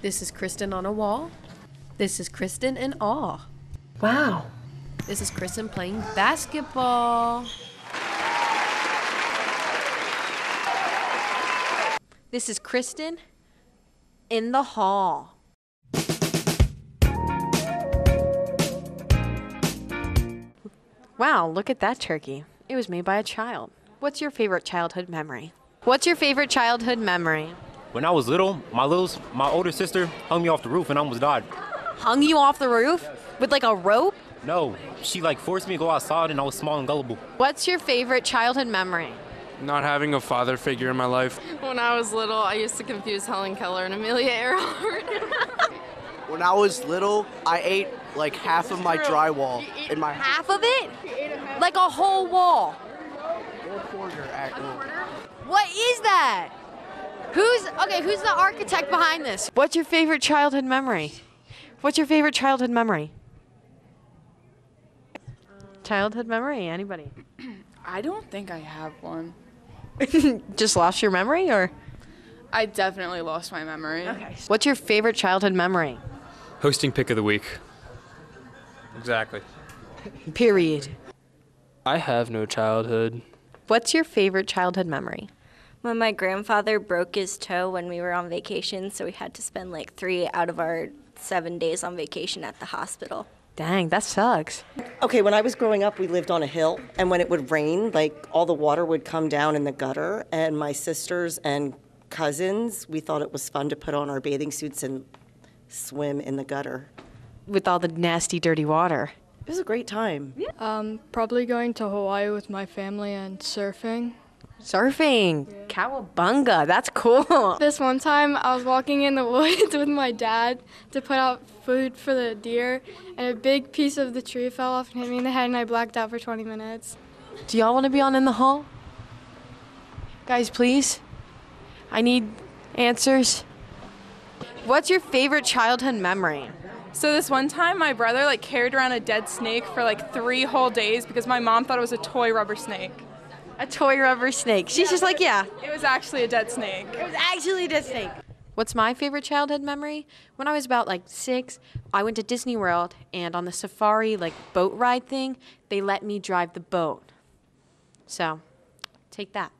This is Kristen on a wall. This is Kristen in awe. Wow. This is Kristen playing basketball. This is Kristen in the hall. Wow, look at that turkey. It was made by a child. What's your favorite childhood memory? What's your favorite childhood memory? When I was little, my little, my older sister hung me off the roof and I almost died. Hung you off the roof with like a rope? No, she like forced me to go outside and I was small and gullible. What's your favorite childhood memory? Not having a father figure in my life. When I was little, I used to confuse Helen Keller and Amelia Earhart. When I was little, I ate like half of my drywall in my Half of it? Like a whole wall. What is that? Who's okay, who's the architect behind this? What's your favorite childhood memory? What's your favorite childhood memory? Childhood memory, anybody? I don't think I have one. Just lost your memory or I definitely lost my memory. Okay. what's your favorite childhood memory? Hosting pick of the week. Exactly. Period. I have no childhood. What's your favorite childhood memory? When my grandfather broke his toe when we were on vacation, so we had to spend like three out of our seven days on vacation at the hospital. Dang, that sucks. Okay, when I was growing up, we lived on a hill, and when it would rain, like all the water would come down in the gutter, and my sisters and cousins, we thought it was fun to put on our bathing suits and swim in the gutter. With all the nasty, dirty water. It was a great time. Um, probably going to Hawaii with my family and surfing. Surfing. Cowabunga. That's cool. This one time, I was walking in the woods with my dad to put out food for the deer, and a big piece of the tree fell off and hit me in the head, and I blacked out for 20 minutes. Do y'all want to be on In the Hall? Guys, please. I need answers. What's your favorite childhood memory? So this one time, my brother like carried around a dead snake for like three whole days because my mom thought it was a toy rubber snake. A toy rubber snake. She's just like, yeah. It was actually a dead snake. It was actually a dead snake. What's my favorite childhood memory? When I was about like six, I went to Disney World and on the safari like boat ride thing, they let me drive the boat. So, take that.